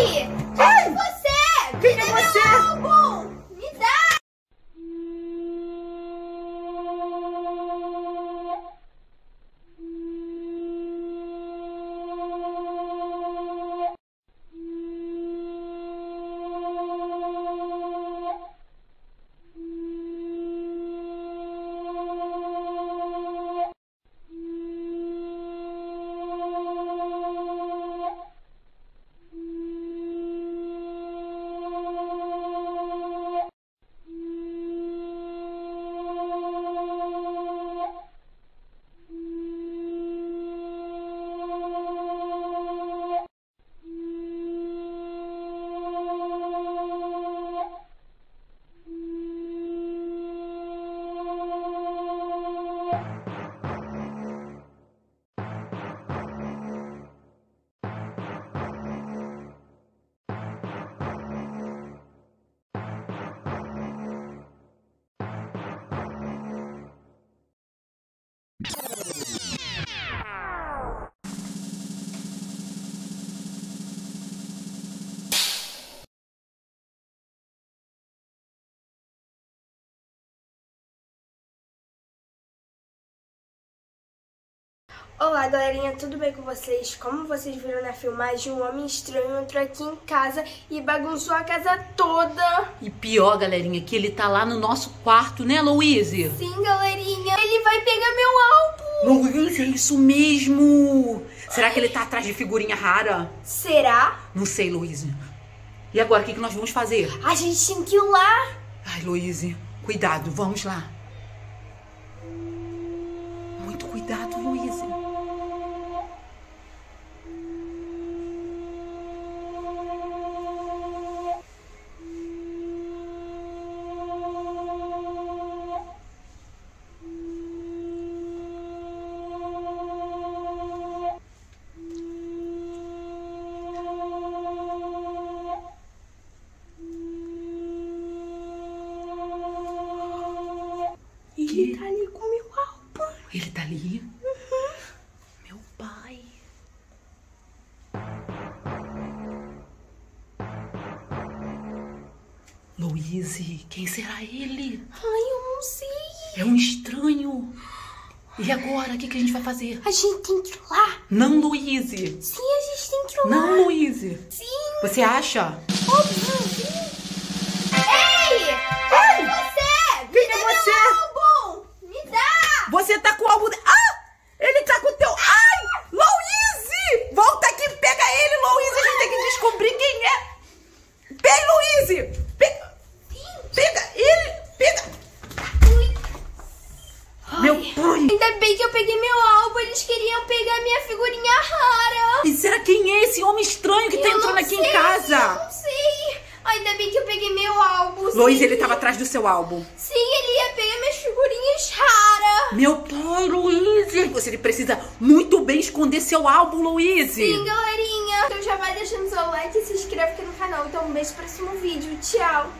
Ei! Quem é você? yeah. Olá galerinha, tudo bem com vocês? Como vocês viram na filmagem, um homem estranho entrou aqui em casa e bagunçou a casa toda. E pior, galerinha, que ele tá lá no nosso quarto, né, Louise? Sim, galerinha, ele vai pegar meu álbum. Louise, é isso mesmo! Será que ele tá atrás de figurinha rara? Será? Não sei, Louise. E agora, o que, que nós vamos fazer? A gente tem que ir lá. Ai, Louise, cuidado, vamos lá. Muito cuidado, Louise. Ele tá ali com meu álbum. Ele tá ali? Meu pai. Louise, quem será ele? Ai, eu não sei. É um estranho. E agora, o que, que a gente vai fazer? A gente tem que ir lá. Não, Louise. Sim, a gente tem que ir lá. Não, Louise. Sim, Você acha? óbvio, Você tá com o álbum. de- Ah! Ele tá com o teu. Ai! Louise! Volta aqui, pega ele, Louise. A gente tem que descobrir quem é. Vem, Louise! Pega, pega ele! Pega! Meu pai! Ainda bem que eu peguei meu álbum, eles queriam pegar minha figurinha rara. E será quem é esse homem estranho que tá Eu entrando não aqui sei, em casa? Eu não sei. Ainda bem que eu peguei meu álbum. Louise, sim. ele tava atrás do seu álbum. Sim, ele ia pegar minhas figurinhas raras. Meu pai, Louise! Você precisa muito bem esconder seu álbum, Louise! Sim, galerinha. Então já vai deixando seu like e se inscreve aqui no canal. Então um beijo próximo vídeo. Tchau.